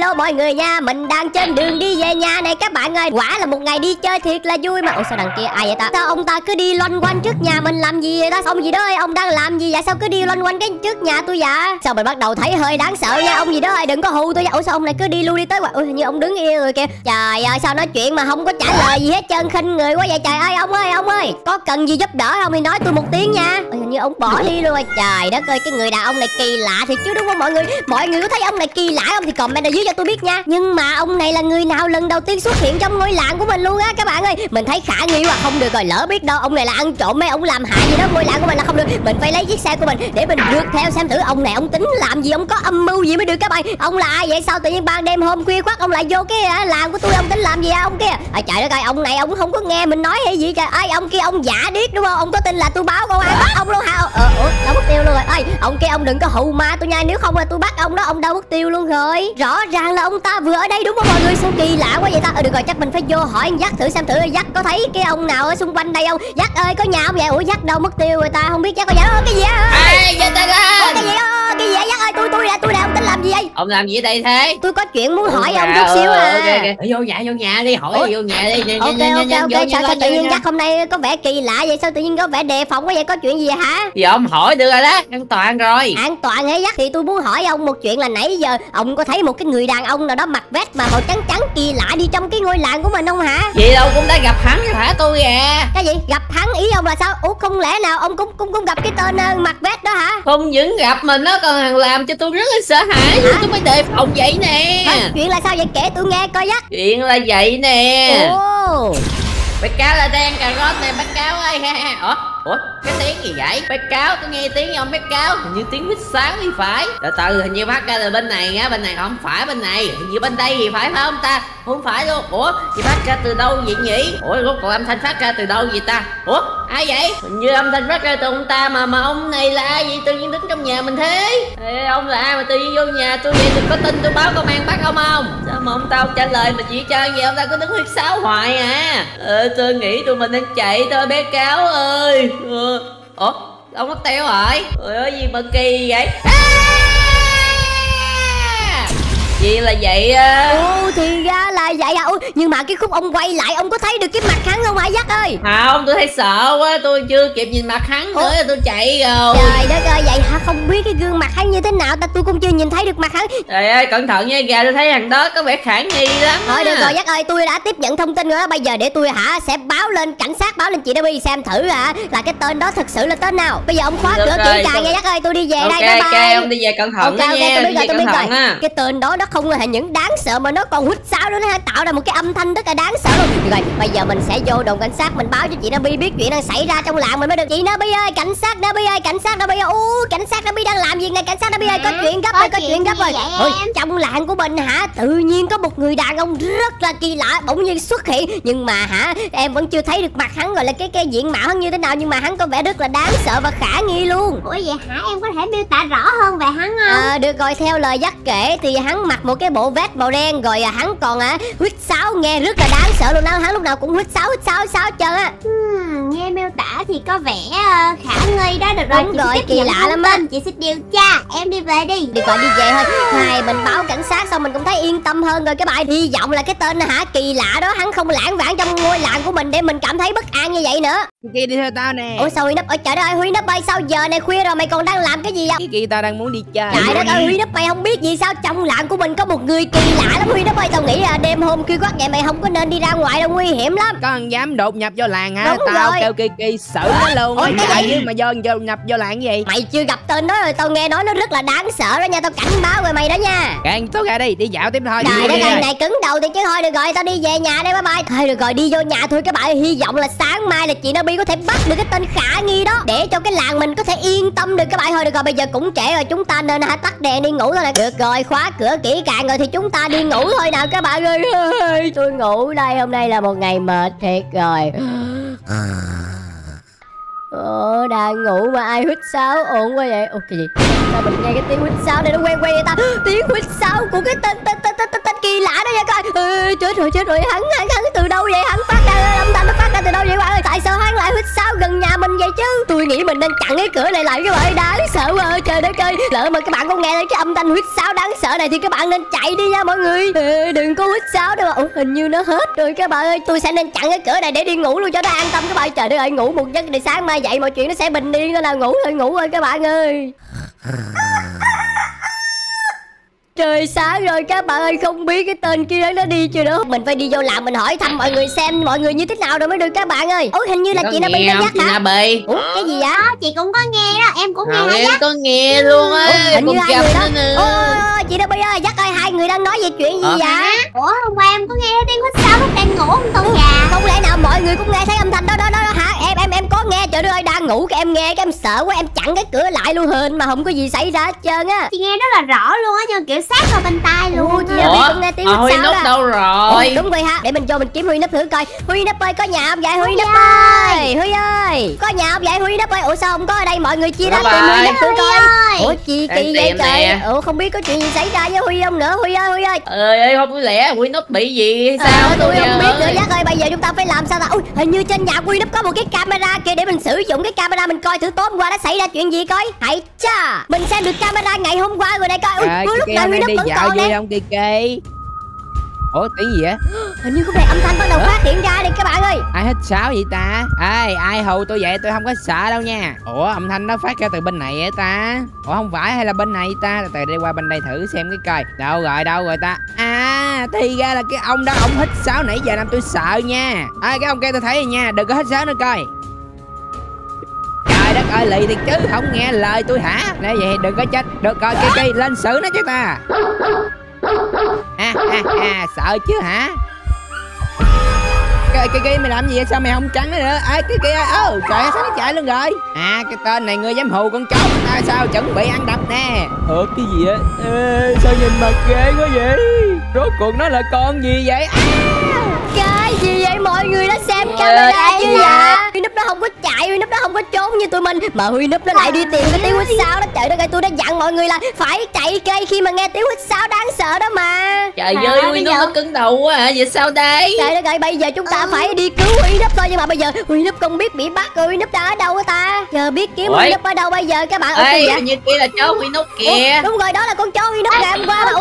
Hello mọi người nha Mình đang trên đường đi về nhà này. Các bạn ơi Quả là một ngày đi chơi thiệt là vui mà. Ủa sao đằng kia ai vậy ta? Sao ông ta cứ đi loanh quanh trước nhà mình làm gì vậy ta? Ông gì đó ơi ông đang làm gì vậy? Sao cứ đi loanh quanh cái trước nhà tôi vậy? Sao mình bắt đầu thấy hơi đáng sợ nha Ông gì đó ơi đừng có hù tôi nha. Ủa sao ông này cứ đi lui đi tới Ủa hình như ông đứng yên rồi kìa. Trời ơi sao nói chuyện mà không có trả lời gì hết trơn khinh người quá vậy? Trời ơi ông ơi ông ơi Có cần gì giúp đỡ không? Thì nói tôi một tiếng nha. Ủa, Hình như ông bỏ đi luôn rồi. Trời đất ơi cái người đàn ông này kỳ lạ thiệt chứ đúng không mọi người? Mọi người có thấy ông này kỳ lạ không? Thì comment ở dưới cho tôi biết nha. Nhưng mà ông này là người nào lần đầu tiên xuất hiện trong ngôi làng của mình luôn á các bạn ơi. Mình thấy khả nghi quá không được rồi lỡ biết đâu Ông này là ăn trộm mấy ông làm hại gì đó ngôi làng của mình là không được. Mình phải lấy chiếc xe của mình để mình rượt theo xem thử ông này ông tính làm gì Ông có âm mưu gì mới được các bạn. Ông là ai vậy? Sao tự nhiên ban đêm hôm khuya khoắt ông lại vô cái à, làng của tôi ông tính làm gì à, ông kia? À, Trời đất ơi ông này ông không có nghe mình nói hay gì trời ơi Ông kia ông giả điếc đúng không? Ông có tin là tôi báo công an bắt ông luôn hả? Ờ, ờ Ủa đâu mất tiêu luôn rồi. Ơi Ông kia ông đừng có hù ma tôi nha Nếu không là tôi bắt ông đó ông đâu mất tiêu luôn rồi. Rõ ràng là ông ta vừa ở đây đúng không? Mọi người Sao kỳ lạ quá vậy ta? Ờ, Được rồi chắc mình phải vô hỏi anh dắt thử xem thử. Dắt có thấy cái ông nào ở xung quanh đây không? Dắt ơi có nhà không vậy? Ủa dắt đâu mất tiêu rồi ta? Không biết dắt có nhà đâu cái gì á? Ông làm gì ở đây thế? Tôi có chuyện muốn hỏi ông Dạ, chút xíu ờ, à. Vô nhà vô nhà đi hỏi vô nhà đi. Ok ok ok vô, sao, sao vô, tự nhiên dắt hôm nay có vẻ kỳ lạ vậy sao tự nhiên có vẻ đề phòng quá vậy? Có chuyện gì hả? Giờ ông hỏi được rồi đó An toàn rồi. An toàn hay dắt thì tôi muốn hỏi ông một chuyện là nãy giờ ông có thấy một cái người đàn ông nào đó mặc vest mà màu trắng trắng kỳ lạ đi trong cái ngôi làng của mình không hả? Vậy đâu cũng đã gặp hắn hả tôi à? Cái gì? Gặp hắn ý ông là sao? Ủa không lẽ nào ông cũng cũng cũng gặp cái tên ờ, mặc vest đó hả? Không những gặp mình nó còn làm cho tôi rất là sợ hãi Tôi mới đề phòng vậy nè Hả? Chuyện là sao vậy kể tôi nghe coi dắt. Chuyện là vậy nè Ồ. Bác cáo là đang cà rốt nè bác cáo ơi ha ha Ủa? Ủa? Cái tiếng gì vậy? Bác cáo tôi nghe tiếng ông bác cáo Hình như tiếng mít sáng thì phải Từ từ hình như phát ra từ bên này á Bên này không phải bên này Hình như bên đây thì phải phải không ta? Không phải luôn Ủa? Thì phát ra từ đâu vậy nhỉ? Ủa rốt cuộc âm thanh phát ra từ đâu vậy ta? Ủa? Ai vậy? Hình như âm thanh phát ra từ ông ta mà mà ông này là ai vậy? Tự nhiên đứng trong nhà mình thế Ê, Ông là ai mà tự nhiên vô nhà tôi vậy? Đừng có tin tôi báo công an bắt ông không? Sao mà ông ta không trả lời mà chỉ cho vậy? Ông ta cứ đứng huyết sáo hoài à Ờ tôi nghĩ tụi mình đang chạy thôi bé cáo ơi ờ. Ủa? Ông mất tiêu rồi. Ôi ơi gì mà kỳ vậy? À! Gì là vậy á. Ồ thì ra là vậy à. Ủa, Nhưng mà cái khúc ông quay lại ông có thấy được cái mặt hắn không hả dắt ơi? Không tôi thấy sợ quá. Tôi chưa kịp nhìn mặt hắn nữa tôi chạy rồi. Trời đất ơi vậy hả? Không biết cái gương mặt hắn như thế nào ta? Tôi cũng chưa nhìn thấy được mặt hắn. Trời ơi cẩn thận nha gà tôi thấy thằng đó có vẻ khả nghi lắm Thôi được rồi Dắt ơi tôi đã tiếp nhận thông tin rồi đó Bây giờ để tôi hả sẽ báo lên cảnh sát báo lên chị Debbie xem thử hả là cái tên đó thực sự là tên nào. Bây giờ ông khóa Được cửa càng tôi- nha Dắt ơi tôi đi về Ok đây bye ok bye. ông đi về cẩn thận Ok đó ok nha tôi biết đi rồi tôi biết rồi. Cái tên đó nó không hề những đáng sợ mà nó còn hút sao nữa nó tạo ra một cái âm thanh rất là đáng sợ luôn. Rồi bây giờ mình sẽ vô đồn cảnh sát mình báo cho chị Debbie biết chuyện đang xảy ra trong làng mình mới được. Chị Debbie ơi cảnh sát Debbie ơi cảnh sát Debbie ơi. Ú, cảnh sát Debbie đang làm gì này? Cảnh sát Debbie ơi có Hả? chuyện gấp Có rồi có chuyện gấp rồi. Ôi, trong làng của mình hả? Tự nhiên có một người đàn ông rất là kỳ lạ bỗng nhiên xuất hiện. Nhưng mà hả em vẫn chưa thấy được mặt hắn gọi là cái cái diện mạo hắn như thế nào nhưng mà hắn có vẻ rất là đáng sợ và khả nghi luôn. Ủa vậy hả? Em có thể miêu tả rõ hơn về hắn không? À, được rồi theo lời dắt kể thì hắn mặc một cái bộ vest màu đen rồi à, hắn còn à, huýt sáo nghe rất là đáng sợ luôn đó hắn lúc nào cũng huýt sáo huýt sáo huýt sáo hết trơn á. Hmm, nghe miêu tả thì có vẻ ờ, khả nghi đó. Được rồi Đúng chị rồi, kỳ lạ lắm á. chị sẽ điều tra em đi về đi. Đi gọi đi về thôi. Hai mình báo cảnh sát xong mình cũng thấy yên tâm hơn rồi. Các bạn hy vọng là cái tên hả kỳ lạ đó hắn không lãng vãng trong ngôi làng của mình để mình cảm thấy bất an như vậy nữa kia đi theo tao nè. Ủa sao huy nấp ôi trời đất ơi huy nấp ơi sao giờ này? Khuya rồi mày còn đang làm cái gì vậy? Cái kia tao đang muốn đi chơi. Trời đất ơi Huy Nấp mày không biết gì sao Trong làng của mình có một người kỳ lạ lắm Huy Nấp ơi. Tao nghĩ là đêm hôm khuya khoắt vậy mày không có nên đi ra ngoài đâu nguy hiểm lắm. Có ăn dám đột nhập vô làng hả? Đúng Tao rồi. kêu kỳ xử nó luôn. Ôi, cái gì? mà vô vô nhập vô làng gì? Mày chưa gặp tên đó rồi Tao nghe nói nó rất là đáng sợ đó nha. Tao cảnh báo rồi mày đó nha. Càng tốt ra đi đi dạo tiếp thôi Trời đất ơi này cứng đầu thì chứ thôi được rồi Tao đi về nhà đây bye bye. Thôi được rồi đi vô nhà thôi các bạn Hy vọng là sáng mai là chị Nobi có thể bắt được cái tên khả nghi đó. Để cho cái làng mình có thể yên tâm được các bạn Thôi được rồi bây giờ cũng trễ rồi. Chúng ta nên hả tắt đèn đi ngủ thôi nè Được rồi khóa cửa kỹ càng rồi thì chúng ta đi ngủ thôi nào các bạn ơi. Tôi ngủ đây hôm nay là một ngày mệt thiệt rồi. Ồ, đang ngủ mà ai huýt sáo ổn quá vậy? Ồ, cái gì? Sao mình nghe cái tiếng huýt sáo này nó quen quen vậy ta? Tiếng huýt sáo của cái tên tên tên tên tên, tên kỳ lạ đó nha coi. Ừ, chết rồi chết rồi, hắn hắn hắn từ đâu vậy? Hắn phát ra âm thanh nó phát ra từ đâu vậy các bạn ơi? Tại sao hắn lại huýt sáo gần nhà mình vậy chứ? Tôi nghĩ mình nên chặn cái cửa này lại các bạn ơi. Đáng sợ quá ơi trời đất ơi. Lỡ mà các bạn có nghe thấy cái âm thanh huýt sáo đáng sợ này thì các bạn nên chạy đi nha mọi người. Ê, đừng có huýt sáo đâu mà. Ủa, hình như nó hết rồi các bạn ơi. Tôi sẽ nên chặn cái cửa này để đi ngủ luôn cho nó an tâm các bạn trời đất ơi ngủ một giấc để sáng mai dậy mọi chuyện nó sẽ bình yên nào ngủ thôi ngủ thôi các bạn ơi. Trời sáng rồi các bạn ơi Không biết cái tên kia nó đi chưa đó Mình phải đi vô làm mình hỏi thăm mọi người xem Mọi người như thế nào rồi mới được các bạn ơi. Ôi hình như là chị nghe đã không? dắt hả? Nabi Ủa cái gì vậy? Đó, chị cũng có nghe đó em cũng nghe em có nghe luôn á. Ủa, hình như hai người đó. Ôi, chị Nabi ơi dắt ơi hai người đang nói về chuyện gì Ờ. vậy? Ủa hôm qua em có nghe tiếng sáo lúc đang ngủ không Tuấn gà Không lẽ nào mọi người cũng nghe thấy âm thanh đó đó đó, đó hả trời đất ơi đang ngủ cái em nghe cái em sợ quá em chặn cái cửa lại luôn hên mà không có gì xảy ra hết trơn á. Chị nghe rất là rõ luôn á nhưng kiểu sát vào bên tai luôn chị á. Nabi Ủa? cũng nghe tiếng ờ, nút đó. đâu rồi? Ồ, đúng rồi ha để mình vô mình kiếm huy nấp thử coi. Huy nấp ơi có nhà không vậy? Huy nấp ơi. huy ơi có nhà không vậy? Huy nấp ơi ủa sao không có ở đây? Mọi người chia ra tìm huy nấp thử coi. ủa chi kỳ vậy trời? Ủa không biết có chuyện gì xảy ra với huy không nữa? Huy ơi huy ơi. Ơi ơi không lẽ Huy nút bị gì hay sao? Ờ, tôi tôi không biết nữa. giác ơi bây giờ chúng ta phải làm sao ta? Ui hình như trên nhà huy nấp có một cái camera kia để mình sử dụng cái camera mình coi thử tối hôm qua đã xảy ra chuyện gì coi. Hãy cha mình xem được camera ngày hôm qua rồi này coi. Ui, ui lúc này đi vẫn còn nè. không? Kiki Ủa tiếng gì vậy? Hình như khúc này âm thanh bắt đầu phát hiện ra đây các bạn ơi. Ai hít sáo vậy ta? Ê ai hù tôi vậy? Tôi không có sợ đâu nha. Ủa âm thanh nó phát ra từ bên này vậy ta? Ủa không phải hay là bên này ta? Từ đi qua bên đây thử xem cái coi. Đâu rồi đâu rồi ta? À thì ra là cái ông đó ông hít sáo nãy giờ làm tôi sợ nha. À, cái ông kia tôi thấy rồi nha Đừng có hít sáo nữa coi ơi lì thiệt chứ Không nghe lời tôi hả? Nếu vậy thì đừng có chết. Được rồi Kiki lên xử nó chứ ta. Ha ha ha Sợ chứ hả? Cái cái kia mày làm gì vậy? Sao mày không trắng nữa? Ai cái kia ơ trời ơi, sao nó chạy luôn rồi? À cái tên này ngươi dám hù con chó. Ta sao chuẩn bị ăn đập nè? Ờ cái gì á Ê, sao nhìn mặt ghê quá vậy? Rốt cuộc nó là con gì vậy? À, Cái gì vậy? Mọi người đã xem camera đây vậy? nè. Huy núp nó không có chạy Huy núp nó không có trốn như tụi mình. Mà Huy núp nó lại đi tìm cái tiếng huýt sáo đó. Trời đất ơi tôi đã dặn mọi người là phải chạy cây khi mà nghe tiếng huýt sáo đáng sợ đó mà. Trời Trời ơi Huy giờ- nó cứng đầu quá à Vậy sao đây? Trời đất ơi bây giờ chúng ta Ừ. phải đi cứu Huy núp thôi. Nhưng mà bây giờ Huy núp không biết bị bắt rồi. Huy núp đang ở đâu ta? Giờ biết kiếm? Huy núp ở đâu bây giờ? Các bạn Ê kìa. như kia là chó Huy Ủa, kìa. đúng rồi đó là con chó Huy núp ngày hôm qua mà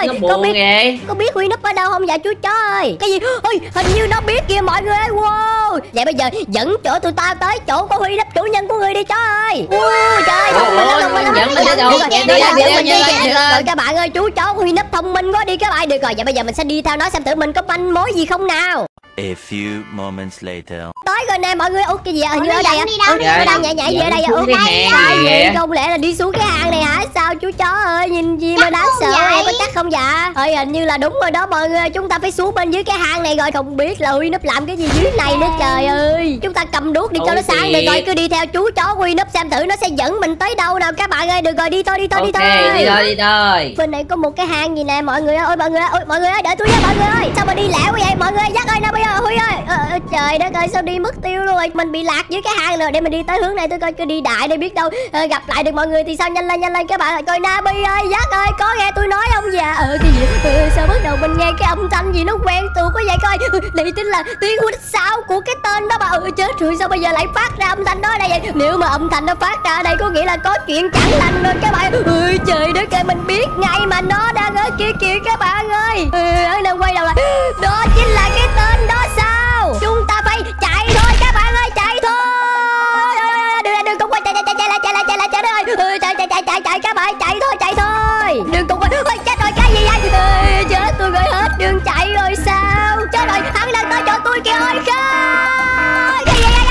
ơi Nó buồn biết vậy có biết Huy núp ở đâu không dạ chú chó ơi Cái gì Ôi hình như nó biết kìa mọi người ơi Wow Vậy bây giờ dẫn chỗ tụi ta tới chỗ có Huy núp chủ nhân của người đi chó ơi Wow trời ơi thông minh lắm, thông minh lắm. dẫn rồi, đi, rồi, đi, đi, kìa. rồi các bạn ơi chú chó của Huy núp thông minh quá đi các bạn Được rồi vậy bây giờ mình sẽ đi theo nó xem thử mình có manh mối gì không nào A few moments later. tới rồi nè mọi người ủa cái gì Ủa, như ở nó đây à? nó đâu? đang nhảy nhảy về Dẫn đây à gì vậy? kìa. không lẽ là đi xuống cái hang này hả? Sao chú chó ơi nhìn gì mà đáng sợ em có chắc không dạ ơi hình như là đúng rồi đó mọi người. Chúng ta phải xuống bên dưới cái hang này rồi không biết là huy núp làm cái gì dưới này nữa trời ơi. Chúng ta cầm đuốc đi cho nó Ok. sáng được rồi cứ đi theo chú chó huy núp xem thử nó sẽ dẫn mình tới đâu nào. Các bạn ơi được rồi đi thôi đi thôi đi Ok thôi. đi thôi đi thôi. Bên này có một cái hang gì nè mọi người ơi. Ôi mọi người ơi ôi, mọi người ơi đợi tôi với mọi người ơi. Sao mà đi lẻo vậy? Mọi người dắt ơi nào bây giờ huy ơi ờ, ờ, trời đất ơi sao đi mất tiêu luôn rồi? Mình bị lạc dưới cái hang rồi. Để mình đi tới hướng này tôi coi cứ đi đại để biết đâu ờ, gặp lại được mọi người thì sao? Nhanh lên nhanh lên các bạn ơi. Coi Nabi ơi giác ơi có nghe tôi nói không? Dạ ờ cái gì? Ờ, sao bắt đầu mình nghe cái âm thanh gì nó quen thuộc quá vậy? Coi đây chính là tiếng huýt sáo của cái tên đó bà ừ, ờ, chết rồi sao bây giờ lại phát ra âm thanh đó ở đây vậy? Nếu mà âm thanh nó phát ra ở đây có nghĩa là có chuyện chẳng lành rồi các bạn. Ừ trời đất ơi mình biết ngay mà nó đang ở kia kìa các bạn ơi. Ừ, ở đâu quay đầu lại. Đó chính là cái tên đó. Chạy chạy các bạn chạy thôi chạy thôi. Đừng cùng ôi chết rồi cái gì vậy? Ừ, chết tôi rồi hết đường chạy rồi sao? Chết rồi hắn đang tới chỗ tôi kìa ơi không cái gì vậy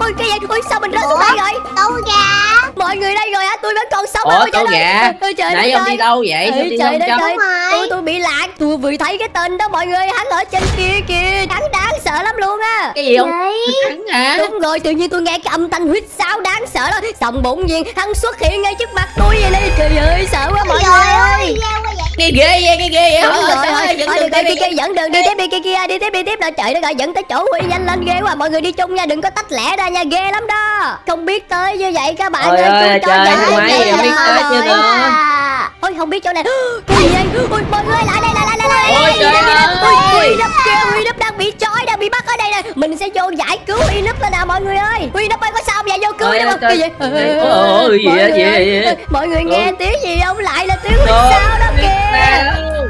ôi cái gì? Ôi sao mình rớt xuống đây rồi mọi người đây rồi hả? Tôi vẫn còn sống Ủa Ôi, trời tố ơi. gà Ôi, trời Nãy ông đi đâu vậy? Ê, đi trời đất ơi. Đúng rồi. tôi tôi bị lạc. Tôi vừa thấy cái tên đó mọi người hắn ở trên kia kìa. Hắn đáng sợ lắm luôn á. Cái gì không Vậy Hắn hả? Đúng rồi tự nhiên tôi nghe cái âm thanh huýt sáo đáng sợ đó. Xong bỗng nhiên hắn xuất hiện ngay trước mặt tôi vậy đây trời ơi sợ quá mọi Trời người ơi ơi ghê vậy Cái ghê vậy. Thôi, rồi, thôi, dẫn đường được rồi, đi, kia kia dẫn đường đi tiếp đi kia kia đi tiếp đi tiếp rồi trời đất ơi dẫn tới chỗ huy nhanh lên ghê quá. Mọi người đi chung nha đừng có tách lẻ ra nha ghê lắm đó. Không biết tới như vậy các bạn Ôi ơi ơi, chú chó trời, không biết tới rồi. chưa nữa. Ôi không biết chỗ này cái gì ui mọi người lại đây lại lại lại lại. Ôi trời ơi. huy nấp kia huy nấp đang bị trói đang bị bắt ở đây nè mình sẽ vô giải cứu nấp lên nào mọi người ơi. Nấp ơi có sao không? Vậy vô cứu được không trời. cái gì? vậy, ơi, gì vậy? mọi người nghe tiếng gì không? Lại là tiếng huýt sao đó kìa.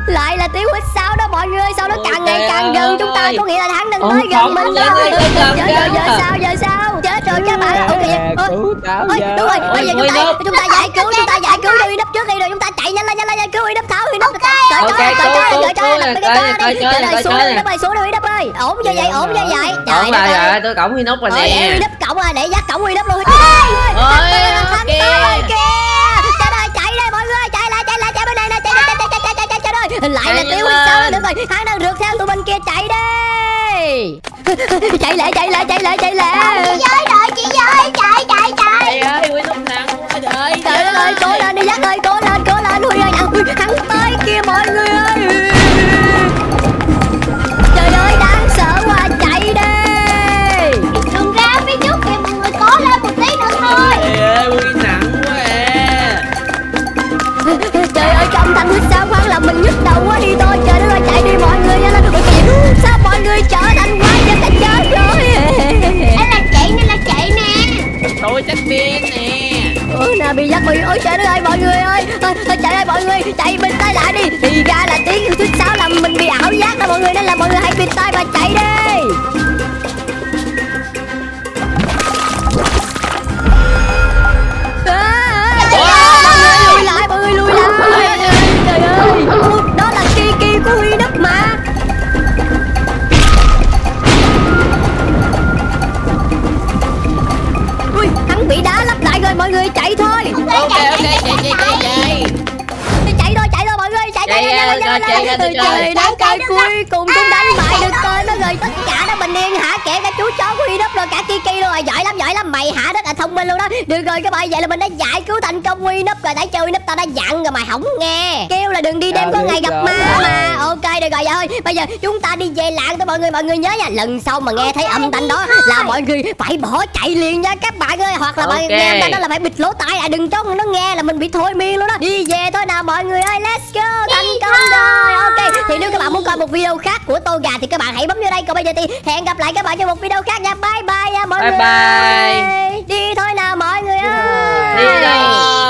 lại là tiếng huýt sao đó mọi người. Sau đó càng ngày càng gần chúng ta có nghĩa là hắn đang Ôi, tới gần mình không, giờ giờ sao giờ sao? Chết rồi các bạn. Ok ôi, đúng rồi. bây giờ chúng ta chúng ta giải cứu chúng ta giải cứu huy nấp trước đi rồi chúng ta chạy nhanh lên nhanh lên cứu huy nấp tháo huy nấp trời ok trời trời trời trời trời trời trời xuống đi đắp ơi xuống đi đắp ơi ổn cho vậy ổn cho vậy trời ơi tôi cổng huy nút rồi nè để huy đắp cổng rồi để dắt cổng huy đắp luôn ôi kìa trời ơi chạy đây mọi người chạy lại chạy lại chạy bên này nè chạy chạy chạy chạy chạy chạy chạy rồi lại là tiêu huy sao được rồi hắn đang rượt theo tụi bên kia chạy đi chạy lại chạy lại chạy lại chạy lại chị ơi đợi chị ơi chạy chạy chạy mình nhức đầu quá đi thôi trời đất ơi chạy đi mọi người nhanh lên Ủa, cái gì? sao mọi người trở thành quái vật đã chết rồi Đây là chị đây là chị nè. Tôi chắc pin nè. Ôi nè bị dắt bị ôi trời đất ơi mọi người ơi. Thôi, chạy ơi mọi người chạy bình tay lại đi. Thì ra là tiếng huýt sao làm mình bị ảo giác đó mọi người. Nên là mọi người hãy bình tay và chạy đi Chạy chạy ra, chạy ra, chạy ra. trời đất ơi cuối cùng cũng đánh bại được tên nó rồi tất cả đã bình yên hả? Kể cả chú chó của Huy Đất rồi cả Kiki luôn rồi giỏi lắm giỏi lắm. Mày hả rất là thông minh luôn đó. Được rồi các bạn vậy là mình đã giải cứu thành công Huy Đất rồi. Nãy chơi Đất tao đã dặn rồi mày không nghe. Kêu là đừng đi đêm có ngày gặp rồi. ma mà. Ok được rồi vậy thôi. Bây giờ chúng ta đi về làng thôi mọi người mọi người nhớ nha. Lần sau mà nghe thấy âm thanh đó là mọi người phải bỏ chạy liền nha các bạn ơi. Hoặc là bạn Ok. nghe âm thanh đó là phải bịt lỗ tai. Lại đừng cho nó nghe là mình bị thôi miên luôn đó. Đi về thôi nào mọi người ơi let's nếu các bạn muốn coi một video khác của tôi gà thì các bạn hãy bấm vô đây. Còn bây giờ thì hẹn gặp lại các bạn trong một video khác nha. Bye bye mọi bye người. bye. đi thôi nào mọi người ơi. Đi thôi